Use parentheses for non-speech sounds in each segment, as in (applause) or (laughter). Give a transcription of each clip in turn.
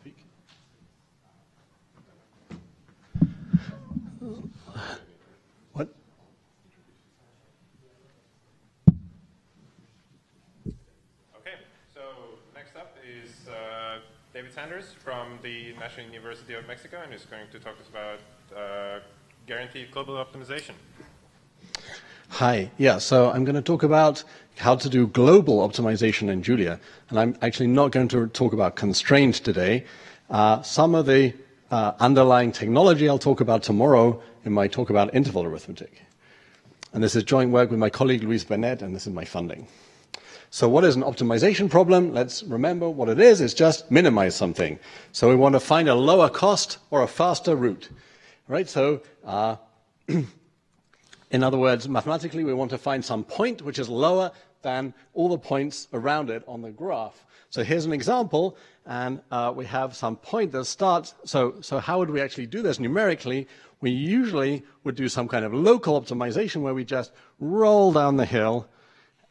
speak? What? Okay, so next up is uh, David Sanders from the National University of Mexico, and he's going to talk to us about uh, guaranteed global optimization. Hi, yeah, so I'm going to talk about how to do global optimization in Julia, and I'm actually not going to talk about constraints today. Uh, some of the uh, underlying technology I'll talk about tomorrow in my talk about interval arithmetic. And this is joint work with my colleague Luis Benet, and this is my funding. So what is an optimization problem? Let's remember what it is. It's just minimize something. So we want to find a lower cost or a faster route. Right? So uh, (clears throat) in other words, mathematically, we want to find some point which is lower than all the points around it on the graph. So here's an example, and uh, we have some point that starts. So, so how would we actually do this numerically? We usually would do some kind of local optimization where we just roll down the hill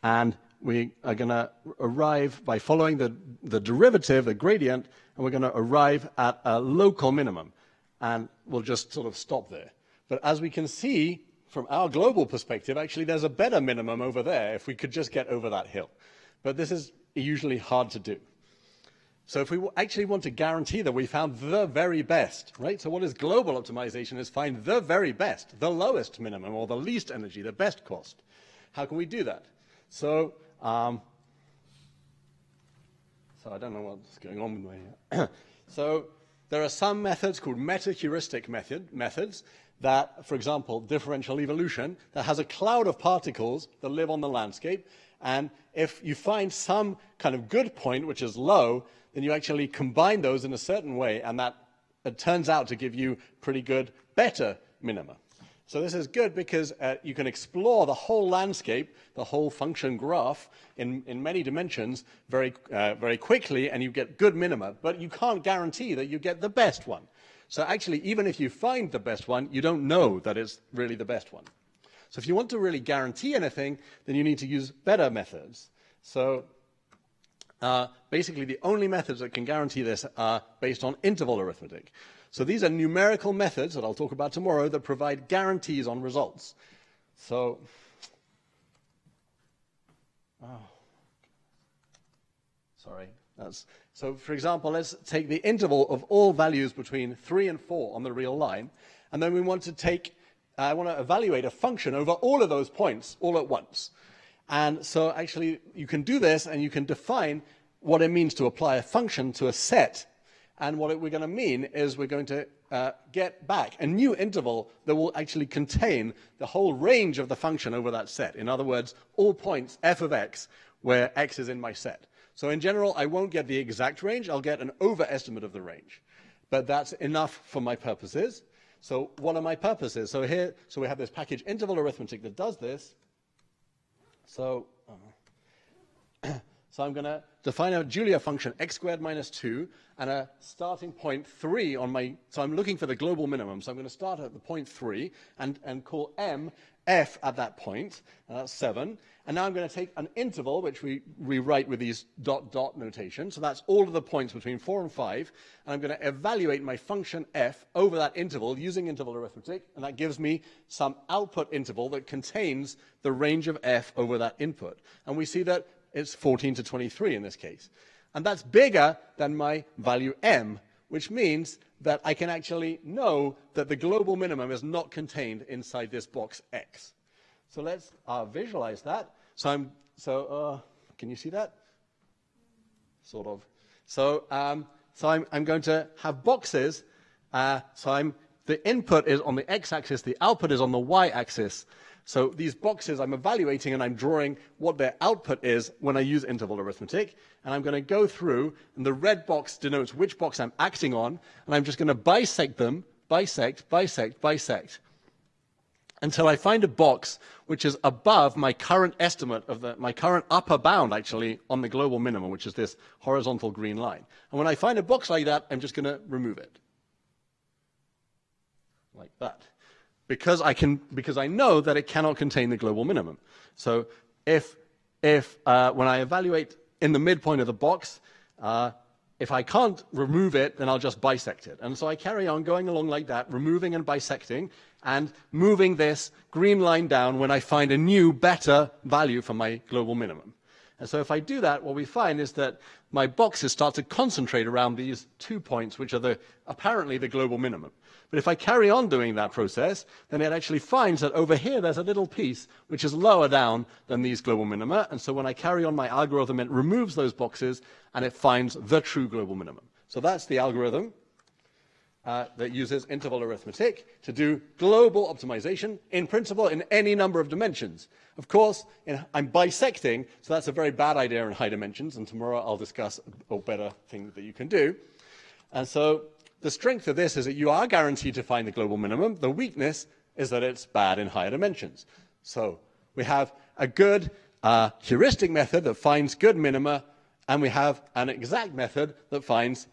and we are going to arrive by following the, the derivative, the gradient, and we're going to arrive at a local minimum. And we'll just sort of stop there. But as we can see from our global perspective, actually, there's a better minimum over there if we could just get over that hill. But this is usually hard to do. So if we actually want to guarantee that we found the very best, right? So what is global optimization is find the very best, the lowest minimum or the least energy, the best cost. How can we do that? So um, so I don't know what's going on with my. (coughs) so there are some methods called meta-heuristic method, methods that, for example, differential evolution, that has a cloud of particles that live on the landscape. And if you find some kind of good point, which is low, then you actually combine those in a certain way, and that it turns out to give you pretty good, better minima. So this is good because uh, you can explore the whole landscape, the whole function graph in, in many dimensions very, uh, very quickly, and you get good minima. But you can't guarantee that you get the best one. So actually, even if you find the best one, you don't know that it's really the best one. So if you want to really guarantee anything, then you need to use better methods. So uh, basically, the only methods that can guarantee this are based on interval arithmetic. So these are numerical methods that I'll talk about tomorrow that provide guarantees on results. So, oh, sorry. That's, so for example, let's take the interval of all values between 3 and 4 on the real line, and then we want to take, uh, I want to evaluate a function over all of those points all at once. And so actually you can do this and you can define what it means to apply a function to a set and what we're going to mean is we're going to uh, get back a new interval that will actually contain the whole range of the function over that set. In other words, all points f of x where x is in my set. So in general, I won't get the exact range. I'll get an overestimate of the range. But that's enough for my purposes. So what are my purposes? So here, so we have this package interval arithmetic that does this. So, uh, (clears throat) so I'm going to define a Julia function x squared minus 2 and a starting point 3 on my, so I'm looking for the global minimum. So I'm going to start at the point 3 and, and call m f at that point, and that's 7. And now I'm going to take an interval, which we rewrite with these dot dot notation. So that's all of the points between 4 and 5. And I'm going to evaluate my function f over that interval using interval arithmetic. And that gives me some output interval that contains the range of f over that input. And we see that it's 14 to 23 in this case. And that's bigger than my value m, which means that I can actually know that the global minimum is not contained inside this box x. So let's uh, visualize that. So I'm, so, uh, can you see that? Sort of. So, um, so I'm, I'm going to have boxes. Uh, so I'm, the input is on the x-axis, the output is on the y-axis. So these boxes I'm evaluating and I'm drawing what their output is when I use interval arithmetic. And I'm going to go through, and the red box denotes which box I'm acting on, and I'm just going to bisect them, bisect, bisect, bisect, until I find a box which is above my current estimate of the, my current upper bound, actually, on the global minimum, which is this horizontal green line. And when I find a box like that, I'm just going to remove it. Like that because I, can, because I know that it cannot contain the global minimum. So if, if uh, when I evaluate in the midpoint of the box, uh, if I can't remove it, then I'll just bisect it. And so I carry on going along like that, removing and bisecting, and moving this green line down when I find a new, better value for my global minimum. And so if I do that, what we find is that my boxes start to concentrate around these two points, which are the, apparently the global minimum. But if I carry on doing that process, then it actually finds that over here there's a little piece which is lower down than these global minima. And so when I carry on my algorithm, it removes those boxes and it finds the true global minimum. So that's the algorithm uh, that uses interval arithmetic to do global optimization, in principle, in any number of dimensions. Of course, in, I'm bisecting, so that's a very bad idea in high dimensions, and tomorrow I'll discuss a better thing that you can do. And so the strength of this is that you are guaranteed to find the global minimum. The weakness is that it's bad in higher dimensions. So we have a good uh, heuristic method that finds good minima, and we have an exact method that finds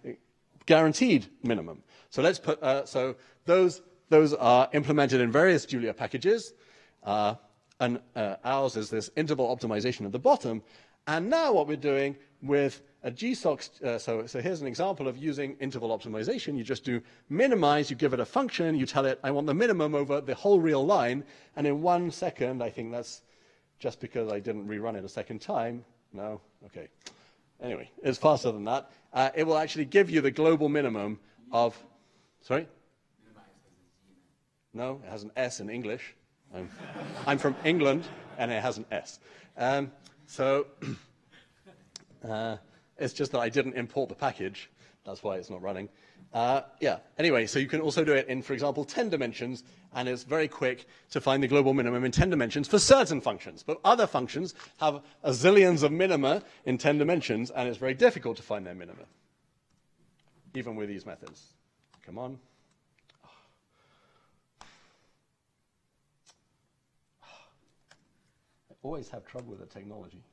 guaranteed minimum. So let's put, uh, so those, those are implemented in various Julia packages, uh, and uh, ours is this interval optimization at the bottom. And now what we're doing with a GSOC, uh, so, so here's an example of using interval optimization. You just do minimize, you give it a function, you tell it, I want the minimum over the whole real line, and in one second, I think that's just because I didn't rerun it a second time. No? Okay. Anyway, it's faster than that. Uh, it will actually give you the global minimum of, sorry? No, it has an S in English. I'm, I'm from England, and it has an S. Um, so, (clears throat) uh, it's just that I didn't import the package. That's why it's not running. Uh, yeah, anyway, so you can also do it in, for example, 10 dimensions, and it's very quick to find the global minimum in 10 dimensions for certain functions. But other functions have a zillions of minima in 10 dimensions, and it's very difficult to find their minima, even with these methods. Come on. (sighs) I always have trouble with the technology.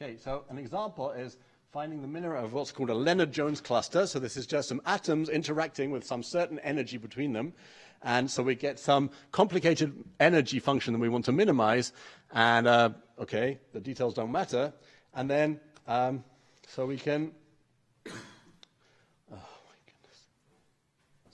Okay, so an example is finding the minima of what's called a Lennard-Jones cluster. So this is just some atoms interacting with some certain energy between them. And so we get some complicated energy function that we want to minimize. And, uh, okay, the details don't matter. And then, um, so we can, oh my goodness.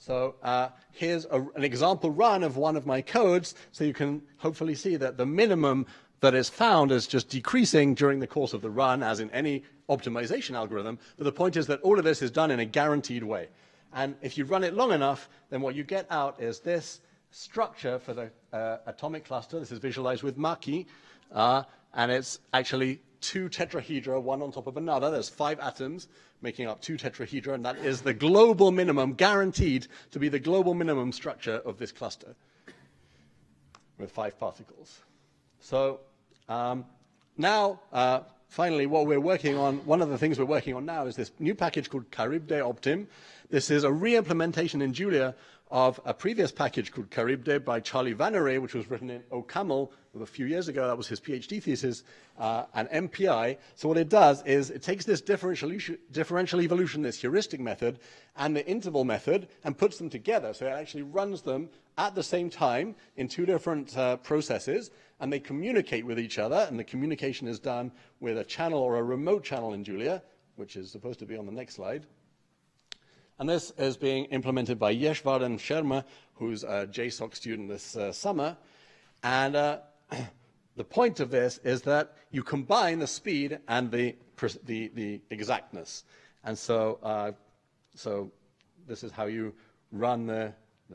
So uh, here's a, an example run of one of my codes. So you can hopefully see that the minimum that is found is just decreasing during the course of the run, as in any optimization algorithm. But the point is that all of this is done in a guaranteed way. And if you run it long enough, then what you get out is this structure for the uh, atomic cluster. This is visualized with Makie. Uh, and it's actually two tetrahedra, one on top of another. There's five atoms making up two tetrahedra, and that is the global minimum, guaranteed to be the global minimum structure of this cluster with five particles. So um, now, uh, finally, what we're working on, one of the things we're working on now is this new package called Charibde Optim. This is a re-implementation in Julia of a previous package called Charibde by Charlie Vanaret, which was written in OCaml a few years ago. That was his PhD thesis, uh, and MPI. So what it does is it takes this differential, differential evolution, this heuristic method, and the interval method, and puts them together. So it actually runs them at the same time in two different uh, processes, and they communicate with each other, and the communication is done with a channel or a remote channel in Julia, which is supposed to be on the next slide. And this is being implemented by Yashvardhan Sharma, who's a JSOC student this uh, summer. And uh, (clears throat) the point of this is that you combine the speed and the, the, the exactness. And so, uh, so this is how you run the,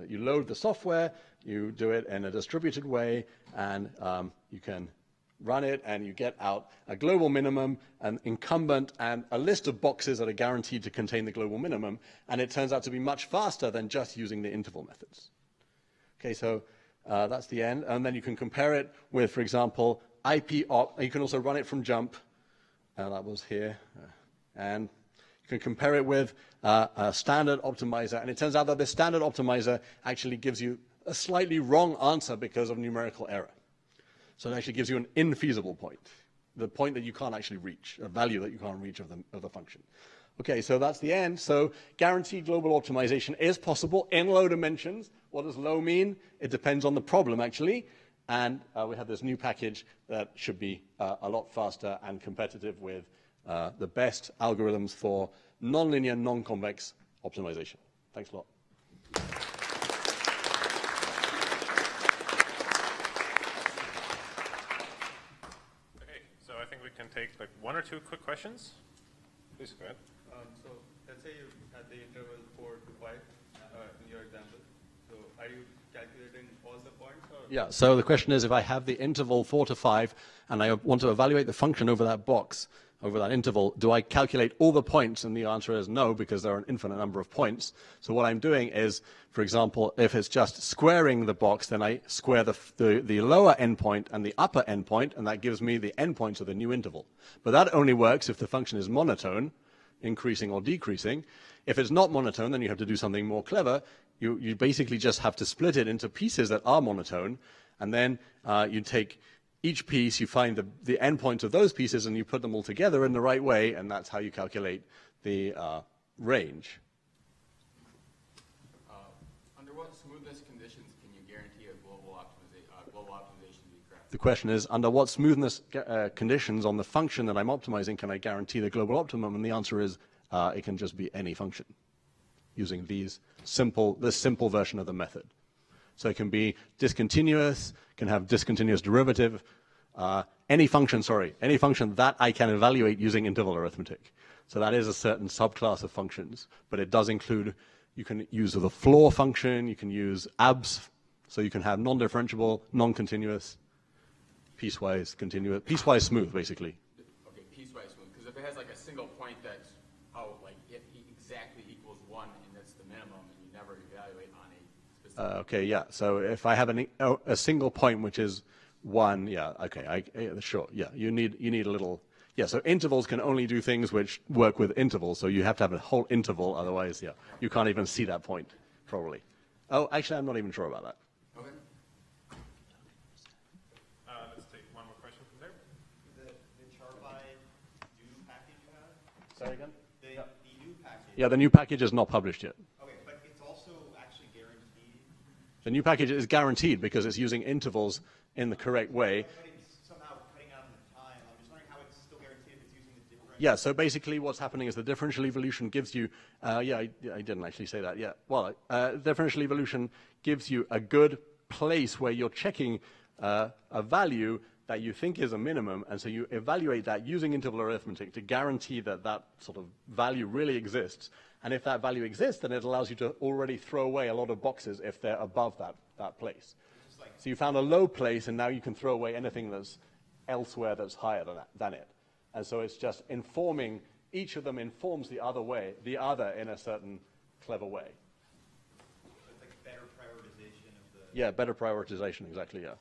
you load the software, you do it in a distributed way, and um, you can run it, and you get out a global minimum, an incumbent, and a list of boxes that are guaranteed to contain the global minimum. And it turns out to be much faster than just using the interval methods. Okay, so uh, that's the end. And then you can compare it with, for example, Ipopt. You can also run it from JuMP. Uh, that was here. Uh, and you can compare it with uh, a standard optimizer. And it turns out that the standard optimizer actually gives you a slightly wrong answer because of numerical error. So it actually gives you an infeasible point, the point that you can't actually reach, a value that you can't reach of the, of the function. Okay, so that's the end. So guaranteed global optimization is possible in low dimensions. What does low mean? It depends on the problem, actually. And uh, we have this new package that should be uh, a lot faster and competitive with uh, the best algorithms for nonlinear, non-convex optimization. Thanks a lot. Okay, so I think we can take like one or two quick questions. Please go ahead. Um, so let's say you had the interval four to five uh, in your example. So are you calculating all the points or? Yeah, so the question is if I have the interval 4 to 5 and I want to evaluate the function over that box, over that interval, do I calculate all the points? And the answer is no, because there are an infinite number of points. So what I'm doing is, for example, if it's just squaring the box, then I square the, the, the lower endpoint and the upper endpoint, and that gives me the endpoints of the new interval. But that only works if the function is monotone, increasing or decreasing. If it's not monotone, then you have to do something more clever. You, you basically just have to split it into pieces that are monotone, and then uh, you take each piece, you find the, the endpoints of those pieces, and you put them all together in the right way, and that's how you calculate the uh, range. Uh, under what smoothness conditions can you guarantee a global, optimiza- uh, global optimization to be correct? The question is, under what smoothness uh, conditions on the function that I'm optimizing can I guarantee the global optimum? And the answer is, uh, it can just be any function using these simple, this simple version of the method. So it can be discontinuous, can have discontinuous derivative, uh, any function, sorry, any function that I can evaluate using interval arithmetic. So that is a certain subclass of functions, but it does include, you can use the floor function, you can use abs, so you can have non-differentiable, non-continuous, piecewise, continuous, piecewise smooth, basically. Okay, piecewise smooth. Because if it has like a single point that's out, like if e- exactly equals one and that's the minimum, and you never evaluate on a specific. Uh, okay, yeah. So if I have an, oh, a single point which is one, yeah, okay, I, yeah, sure, yeah. You need you need a little, yeah. So intervals can only do things which work with intervals. So you have to have a whole interval, otherwise, yeah, you can't even see that point, probably. Oh, actually, I'm not even sure about that. okay. Uh, let's take one more question from there. The, the Charibde package Sorry again. the, the new package. Yeah, the new package is not published yet. Okay, but it's also actually guaranteed, The new package is guaranteed because it's using intervals in the correct way. but it's somehow cutting out on the time. I'm just wondering how it's still guaranteed if it's using the different. Yeah, so basically what's happening is the differential evolution gives you, uh, yeah, I, I didn't actually say that, yeah. Well, uh, differential evolution gives you a good place where you're checking uh, a value that you think is a minimum, and so you evaluate that using interval arithmetic to guarantee that that sort of value really exists. And if that value exists, then it allows you to already throw away a lot of boxes if they're above that, that place. So you found a low place, and now you can throw away anything that's elsewhere that's higher than, that, than it. And so it's just informing, each of them informs the other way, the other in a certain clever way. It's like better prioritization of the. Yeah, better prioritization, exactly, yeah.